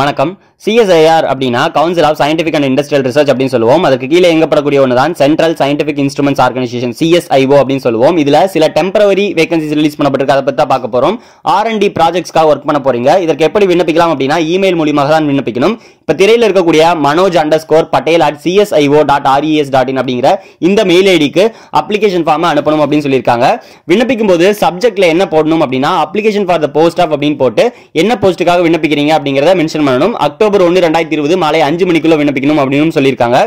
வணக்கம். சிஎஸ்ஐஆர் அப்படின்னா council of scientific and industrial research அப்படின்னு சொல்லுவோம். அதுக்கு கீழே எங்கப்படக்கூடிய ஒன்று தான் central scientific instruments organisation CSIO அப்படின்னு சொல்லுவோம். இதுல சில டெம்பரவரி வேகன்சிஸ் ரிலீஸ் பண்ணப்பட்டிருக்கு. அதை பற்றி தான் பார்க்க போகிறோம் ஆர் அண்ட் டி ப்ராஜெக்ட்ஸ்க்காக ஒர்க் பண்ண போறீங்க. இதற்கு எப்படி விண்ணப்பிக்கலாம் அப்படின்னா இமெயில் மூலியமாக தான் விண்ணப்பிக்கணும். இப்போ திரையில இருக்கக்கூடிய Manoj underscore Patel at CSIO dot R E S dot in அப்படிங்கிற இந்த மெயில் ஐடிக்கு அப்ளிகேஷன் ஃபார்மை அனுப்பணும் அப்படின்னு சொல்லியிருக்காங்க. விண்ணப்பிக்கும் போது சப்ஜெக்ட்ல என்ன போடணும் அப்படின்னா application for the post of அப்படின்னு போட்டு என்ன போஸ்ட்டுக்காக விண்ணப்பிக்கிறீங்க அப்படிங்கிறத மென்ஷன் பண்ணணும். அக்டோபர் ஒன்று ரெண்டாயிரத்தி இருபது மாலை அஞ்சு மணிக்குள்ள விண்ணப்பிக்கணும் அப்படின்னு சொல்லியிருக்காங்க.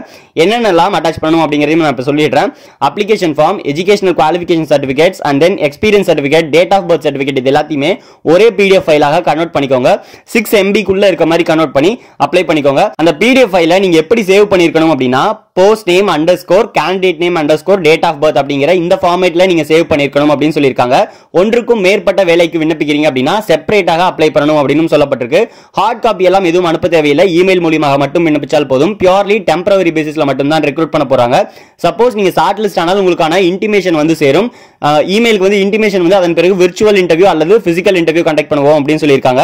என்னென்னலாம் அட்டாச் பண்ணணும் அப்படிங்கறதையும் நான் இப்போ சொல்லிடுறேன். Application form educational qualification certificates and then experience certificate date of birth certificate இது எல்லாத்தையுமே ஒரே பிடிஎஃப் ஃபைலாக கன்வெர்ட் பண்ணிக்கோங்க. சிக்ஸ் எம்பிக்குள்ள இருக்க மாதிரி கன்வெர்ட் பண்ணி அப்ளை பண்ணிக்கோங்க. அந்த பிடிஎஃப் ஃபைலை நீங்க எப்படி சேவ் பண்ணிருக்கணும் அப்படின்னா post name under score candidate name under score date of birth அப்படிங்கிற இந்த ஃபார்மேட்ல நீங்க சேவ் பண்ணிருக்கணும் அப்படின்னு சொல்லியிருக்காங்க. ஒன்றுக்கும் மேற்பட்ட வேலைக்கு விண்ணப்பிக்கிறீங்க அப்படின்னா செப்பரேட்டாக அப்ளை பண்ணணும் அப்படின்னு சொல்லப்பட்டிருக்கு. ஹார்ட் காப்பி எல்லாம் எதுவும் அனுப்ப தேவையில்லை. இமெயில் மூலியமாக மட்டும் விண்ணப்பிச்சால் போதும். பியூர்லி டெம்பரவரி பேசிஸ்ல மட்டும் தான் ரெக்ரூட் பண்ண போறாங்க. சப்போஸ் நீங்க ஷார்ட் லிஸ்ட் ஆனால் உங்களுக்கான இன்டிமேஷன் வந்து சேரும். இமெயிலுக்கு வந்து இன்டிமேஷன் வந்து அதன் பிறகு விர்ச்சுவல் இன்டர்வியூ அல்லது பிசிக்கல் இன்டர்வியூ கண்டக்ட் பண்ணுவோம் அப்படின்னு சொல்லியிருக்காங்க.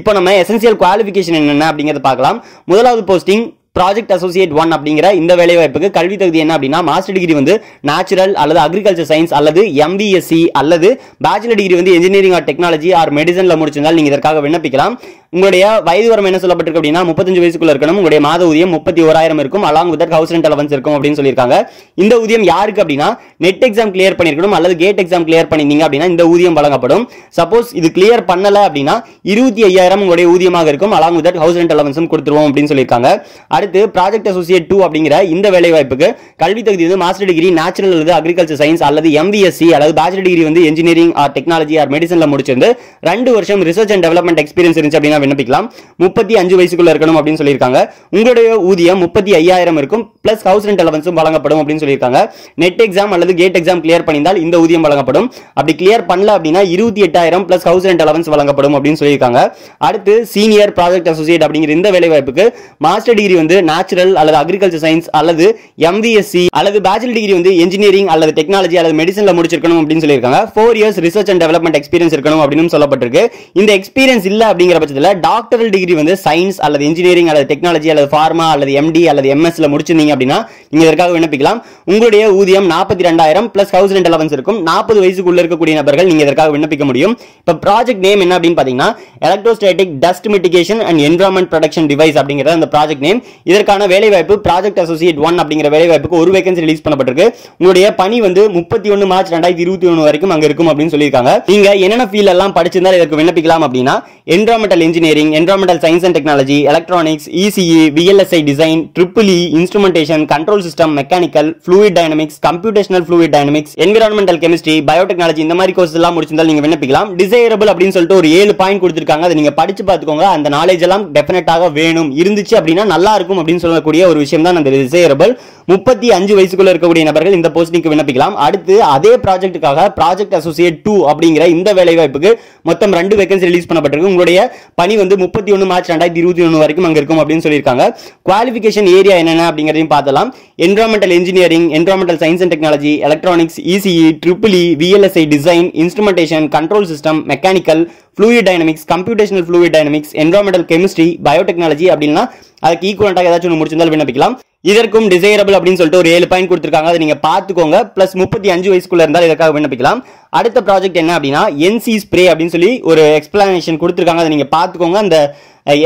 இப்போ நம்ம எசென்சியல் குவாலிஃபிகேஷன் என்னென்ன அப்படிங்கறத பார்க்கலாம். முதலாவது போஸ்டிங் ப்ராஜெக்ட் அசோசியேட் ஒன் அப்படிங்கிற இந்த வேலை வாய்ப்புக்கு கல்வி தகுதி என்ன அப்படின்னா மாஸ்டர் டிகிரி வந்து நேச்சுரல் அல்லது அக்ரிகல்ச்சர் சயின்ஸ் அல்லது எம்பிஎஸ்சி அல்லது பேச்சுலர் டிகிரி வந்து இன்ஜினியரிங் ஆர் டெக்னாலஜி ஆர் மெடிசனில் முடிச்சிருந்தால் நீங்கள் இதற்காக விண்ணப்பிக்கலாம். உங்களுடைய வயது வரம் என்ன சொல்லப்பட்டிருக்கு அப்படின்னா முப்பத்தஞ்சு வயசுக்குள்ள இருக்கணும். உங்களுடைய மாத ஊதியம் முப்பத்தி ஓராயிரம் இருக்கும். Along with house rent allowance இருக்கும் அப்படின்னு சொல்லியிருக்காங்க. இந்த ஊதியம் யாருக்கு அப்படின்னா நெட் எக்ஸாம் கிளியர் பண்ணிருக்கணும் அல்லது கேட் எக்ஸாம் கிளியர் பண்ணிருந்தீங்க அப்படின்னா இந்த ஊதியம் வழங்கப்படும். சப்போஸ் இது கிளியர் பண்ணல அப்படின்னா இருபத்தி ஐயாயிரம் உங்களுடைய ஊதியமாக இருக்கும். அலாங் வித் ஹவுஸ் ரெண்ட் அலவன்ஸும் கொடுத்துருவோம் அப்படின்னு சொல்லியிருக்காங்க. அடுத்து ப்ராஜெக்ட் அசோசியேட் டூ அப்படிங்கிற இந்த வேலை வாய்ப்புக்கு கல்வி தகுதி வந்து மாஸ்டர் டிகிரி நேச்சுரல் அல்லது அக்ரிகல்ச்சர் சயின்ஸ் அல்லது எம்பிஎஸ்சி அல்லது பேச்சுலர் டிகிரி வந்து இன்ஜினியரிங் ஆர் டெக்னாலஜி ஆர் மெடிசன்ல முடிச்சிருந்து ரெண்டு வருஷம் ரிசர்ச் அண்ட் டெவலப்மெண்ட் எக்ஸ்பீரியன்ஸ் இருந்துச்சு அப்படின்னா விண்ணப்பிக்கலாம். முப்பத்தி அஞ்சு வயசுக்குள்ள இருக்கணும் அப்படின்னு சொல்லியிருக்காங்க. உங்களுடைய ஊதியம் முப்பத்தி ஐயாயிரம் இருக்கும். பிளஸ் ஹவுஸ் ரெண்ட் அலவன்ஸும் வழங்கப்படும் அப்படின்னு சொல்லியிருக்காங்க. நெட் எக்ஸாம் அல்லது கேட் எக்ஸாம் கிளியர் பண்ணியிருந்தால் இந்த ஊதியம் வழங்கப்படும். அப்படி கிளியர் பண்ணல அப்படின்னா இருபத்தி எட்டாயிரம் பிளஸ் ஹவுஸ் ரெண்ட் அலவன்ஸ் வழங்கப்படும் அப்படின்னு சொல்லியிருக்காங்க. அடுத்து சீனியர் ப்ராஜெக்ட் அசோசியேட் அப்படிங்கிற இந்த வேலை வாய்ப்புக்கு மாஸ்டர் டிகிரி வந்து நேச்சுரல் அல்லது அக்ரிகல்ச்சர் சயின்ஸ் அல்லது எம்பிஎஸ்சி அல்லது பேச்சுலர் டிகிரி வந்து இன்ஜினியரிங் அல்லது டெக்னாலஜி அல்லது மெடிசன்ல முடிச்சிருக்கணும் அப்படின்னு சொல்லியிருக்காங்க. Four years research and development experience இருக்கணும் அப்படின்னு சொல்லப்பட்டிருக்கு. இந்த எக்ஸ்பீரியன்ஸ் இல்ல அப்படிங்கிற பட்சத்தில் டாக்டரல் டிகிரி வந்து சயின்ஸ் அல்லது இன்ஜினியரிங் அல்லது டெக்னாலஜி அல்லது ஃபார்மா அல்லது எம்டி அல்லது எம்எஸ்ல முடிச்சிருந்தீங்க அப்படின்னா நீங்க இதற்காக விண்ணப்பிக்கலாம். உங்களுடைய ஊதியம் நாற்பத்தி ரெண்டாயிரம் பிளஸ் ஹவுஸ் ரெண்ட் அலவன்ஸ் இருக்கும். நாற்பது வயசுக்குள்ள இருக்கக்கூடிய நபர்கள் நீங்க இதற்காக விண்ணப்பிக்க முடியும். இப்ப ப்ராஜெக்ட் நேம் என்ன அப்படின்னு பாத்தீங்கன்னா electrostatic dust mitigation and environment protection device அப்படிங்கிறது அந்த ப்ராஜெக்ட் நேம் இதற்கான வேலைவாய்ப்பு ப்ராஜெக்ட் அசோசியேட் ஒன் அப்படிங்கிற வேலைவாய்ப்புக்கு ஒரு வேகன்சி ரிலீஸ் பண்ணப்பட்டிருக்கு. உங்களுடைய பணி வந்து முப்பத்தி ஒன்று மார்ச் ரெண்டாயிரத்தி இருபத்தி ஒன்று வரைக்கும் அங்க இருக்கும் அப்படின்னு சொல்லியிருக்காங்க. நீங்க என்னென்ன ஃபீல்ட் எல்லாம் படிச்சிருந்தால் இதற்கு விண்ணப்பிக்கலாம் அப்படின்னா environmental engineer engineering environmental science and technology electronics ECE VLSI design triple E instrumentation control system mechanical fluid dynamics computational fluid dynamics environmental chemistry biotechnology இந்த மாதிரி கோர்ஸ் எல்லாம் முடிச்சிருந்தால் நீங்க விண்ணப்பிக்கலாம். டிசைரபிள் அப்படின்னு சொல்லிட்டு ஒரு ஏழு பாயிண்ட் கொடுத்துருக்காங்க. அதை நீங்க படிச்சு பார்த்துக்கோங்க. அந்த நாலேஜ் எல்லாம் டெஃபினட்டாக வேணும். இருந்துச்சு அப்படின்னா நல்லா இருக்கும் அப்படின்னு சொல்லக்கூடிய ஒரு விஷயம் தான் அந்த டிசைரபிள் முப்பத்தி அஞ்சு வயசுக்குள்ள இருக்கக்கூடிய நபர்கள் இந்த போஸ்டிங்க்கு விண்ணப்பிக்கலாம். அடுத்து அதே ப்ராஜெக்ட்டுக்காக ப்ராஜெக்ட் அசோசியேட் டூ அப்படிங்கிற இந்த வேலை வாய்ப்புக்கு மொத்தம் ரெண்டு வேகன்சி ரிலீஸ் பண்ணப்பட்டிருக்கு. உங்களுடைய பணி வந்து முப்பத்தி ஒன்று மார்ச் ரெண்டாயிரத்தி இருபத்தி ஒன்று வரைக்கும் அங்கே இருக்கும் அப்படின்னு சொல்லியிருக்காங்க. குவாலிஃபிகேஷன் ஏரியா என்னென்ன அப்படிங்கிறதையும் பார்த்தலாம் environmental engineering environmental science and technology electronics ECE triple E VLSI design instrumentation control system mechanical fluid dynamics computational fluid dynamics environmental chemistry biotechnology அப்படின்னா அதுக்கு ஈக்குவலண்டாக ஏதாச்சும் ஒன்று முடிச்சிருந்தால் விண்ணப்பிக்கலாம். இதற்கும் டிசைரபிள் அப்படின்னு சொல்லிட்டு ஒரு ஏழு பாயிண்ட் கொடுத்துருக்காங்க. அதை நீங்க பார்த்துக்கோங்க. பிளஸ் முப்பத்தி அஞ்சு வயசுக்குள்ள இருந்தால் இதற்காக விண்ணப்பிக்கலாம். அடுத்த ப்ராஜெக்ட் என்ன அப்படின்னா என்சி ஸ்ப்ரே அப்படின்னு சொல்லி ஒரு எக்ஸ்பிளனேஷன் கொடுத்துருக்காங்க. அதை நீங்க பார்த்துக்கோங்க. அந்த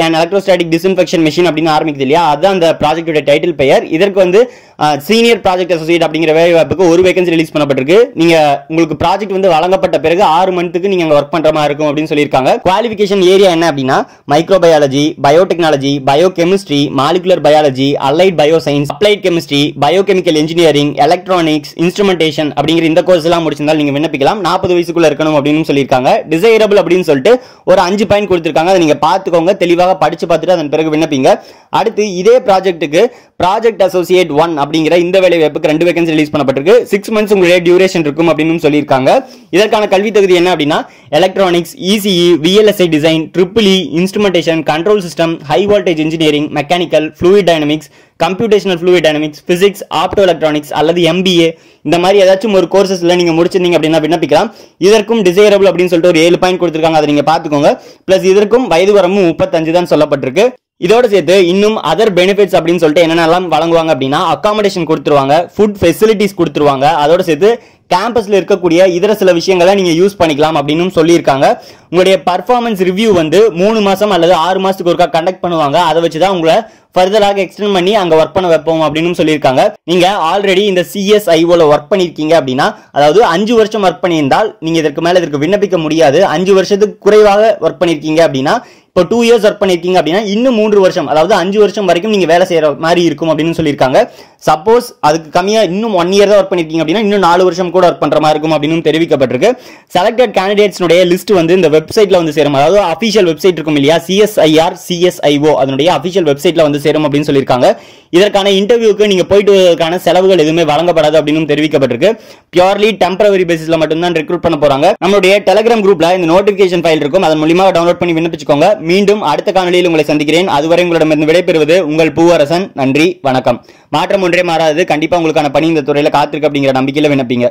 ஏன் எலக்ட்ரோஸ்டாட்டிக் டிஸ்இன்ஃபெக்ஷன் மிஷின் அப்படின்னு ஆரம்பிக்குது இல்லையா? அதுதான் அந்த ப்ராஜெக்டோட டைட்டில் பெயர். இதற்கு வந்து சீனியர் ப்ராஜெக்ட் அசோசியேட் அப்படிங்கிற வேலை வாய்ப்புக்கு ஒரு வேகன்சி ரிலீஸ் பண்ணப்பட்டிருக்கு. நீங்க உங்களுக்கு ப்ராஜெக்ட் வந்து வழங்கப்பட்ட பிறகு ஆறு மந்த்துக்கு நீங்க ஒர்க் பண்ற மாதிரி இருக்கும் அப்படின்னு சொல்லியிருக்காங்க. குவாலிஃபிகேஷன் ஏரியா என்ன அப்படின்னா microbiology biotechnology bio chemistry molecular biology allied bio science applied chemistry biochemical engineering electronics instrumentation அப்படிங்கிற இந்த கோர்ஸ் எல்லாம் முடிச்சிருந்தால் நீங்க விண்ணப்பிக்கலாம். நாற்பது வயசுக்குள்ள இருக்கணும் அப்படின்னு சொல்லியிருக்காங்க. டிசைரபிள் அப்படின்னு சொல்லிட்டு ஒரு அஞ்சு பாயிண்ட் கொடுத்திருக்காங்க. அதை நீங்க பார்த்துக்கோங்க. தெளிவாக படிச்சு பார்த்துட்டு அதன் பிறகு விண்ணப்பிங்க. அடுத்து இதே ப்ராஜெக்ட்டுக்கு ப்ராஜெக்ட் அசோசியேட் ஒன் அப்படிங்கிற இந்த வேலை வாய்ப்புக்கு ரெண்டு வேகன்சி ரிலீஸ் பண்ணப்பட்டிருக்கு. சிக்ஸ் மந்த்ஸ் உங்களுடைய டியூரேஷன் இருக்கும் அப்படின்னு சொல்லியிருக்காங்க. இதற்கான கல்வி தகுதி என்ன அப்படின்னா electronics ECE VLSI design triple E instrumentation control system high voltage engineering mechanical fluid dynamics computational fluid dynamics physics opto electronics அல்லது எம்பிஏ இந்த மாதிரி ஏதாச்சும் ஒரு கோர்சஸில் நீங்க முடிச்சிருந்தீங்க அப்படின்னா விண்ணப்பிக்கலாம் இதற்கும் டிசைரபிள் அப்படின்னு சொல்லிட்டு ஒரு ஏழு பாயிண்ட் கொடுத்துருக்காங்க. அதை நீங்கள் பார்த்துக்கோங்க. ப்ளஸ் இதற்கும் வயது வரமும் முப்பத்தஞ்சு தான் சொல்லப்பட்டிருக்கு. இதோட சேர்த்து இன்னும் அதர் பெனிஃபிட்ஸ் அப்படின்னு சொல்லிட்டு என்னென்னலாம் வழங்குவாங்க அப்படின்னா அக்காமடேஷன் கொடுத்துருவாங்க ஃபுட் ஃபெசிலிட்டிஸ் கொடுத்துருவாங்க. அதோட சேர்த்து கேம்பஸில் இருக்கக்கூடிய இதர சில விஷயங்களை நீங்கள் யூஸ் பண்ணிக்கலாம் அப்படின்னு சொல்லியிருக்காங்க. உங்களுடைய பர்ஃபார்மன்ஸ் ரிவ்யூ வந்து மூணு மாதம் அல்லது ஆறு மாதத்துக்கு ஒருக்கா கண்டக்ட் பண்ணுவாங்க. அதை வச்சு தான் உங்களை ஃபர்தராக எக்ஸ்டெண்ட் பண்ணி அங்கே ஒர்க் பண்ண வைப்போம் அப்படின்னு சொல்லியிருக்காங்க. நீங்கள் ஆல்ரெடி இந்த சிஎஸ்ஐஓவில் ஒர்க் பண்ணியிருக்கீங்க அப்படின்னா அதாவது அஞ்சு வருஷம் ஒர்க் பண்ணியிருந்தால் நீங்கள் இதற்கு மேலே இதற்கு விண்ணப்பிக்க முடியாது. அஞ்சு வருஷத்துக்கு குறைவாக ஒர்க் பண்ணியிருக்கீங்க அப்படின்னா இப்போ டூ இயர்ஸ் ஒர்க் பண்ணியிருக்கீங்க அப்படின்னா இன்னும் மூன்று வருஷம் அதாவது அஞ்சு வருஷம் வரைக்கும் நீங்கள் வேலை செய்கிற மாதிரி இருக்கும் அப்படின்னு சொல்லியிருக்காங்க. சப்போஸ் அதுக்கு கம்மியாக இன்னும் ஒன் இயர் தான் ஒர்க் பண்ணிருக்கீங்க அப்படின்னா இன்னும் நாலு வருஷம் கூட ஒர்க் பண்ணுற மாதிரி இருக்கும் அப்படின்னு தெரிவிக்கப்பட்டிருக்கு. செலக்டட் கேண்டிடேட்ஸ்னுடைய லிஸ்ட் வந்து இந்த வெப்சைட்டில் வந்து சேரும். அதாவது அஃபிஷியல் வெப்சைட் இருக்கும் இல்லையா? சிஎஸ்ஐஆர் சிஎஸ்ஐஓ அதனுடைய அஃபிஷியல் வெப்சைட்டில் வந்து சேரும் அப்படின்னு சொல்லியிருக்காங்க. இதற்கான இன்டர்வியூக்கு நீங்கள் போயிட்டு வருவதற்கான செலவுகள் எதுவுமே வழங்கப்படாது அப்படின்னு தெரிவிக்கப்பட்டிருக்கு. பியூர்லி டெம்பரவரி பேசிஸில் மட்டும்தான் ரெக்ரூட் பண்ண போகிறாங்க நம்மளுடைய டெலிகிராம் குரூப்பில் இந்த நோட்டிஃபிகேஷன் ஃபைல் இருக்கும். அதன் மூலியமாக டவுன்லோட் பண்ணி விண்ணப்பிச்சுக்கோங்க. மீண்டும் அடுத்த காணொலியில் உங்களை சந்திக்கிறேன். அதுவரை உங்களிடமிருந்து விடைபெறுவது உங்கள் பூவரசன். நன்றி வணக்கம். மாற்றம் ஒன்றே மாறாது கண்டிப்பா உங்களுக்கான பணி இந்த துறையில காத்திருக்கு அப்படிங்கிற நம்பிக்கையில விண்ணப்பிங்க.